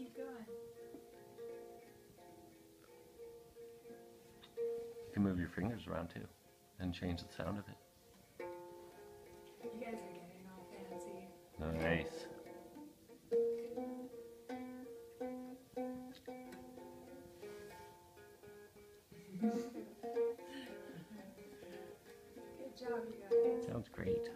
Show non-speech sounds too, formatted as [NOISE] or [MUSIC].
keep going. You can move your fingers around too and change the sound of it. You guys are getting all fancy. Nice. [LAUGHS] Good job, you guys. Sounds great.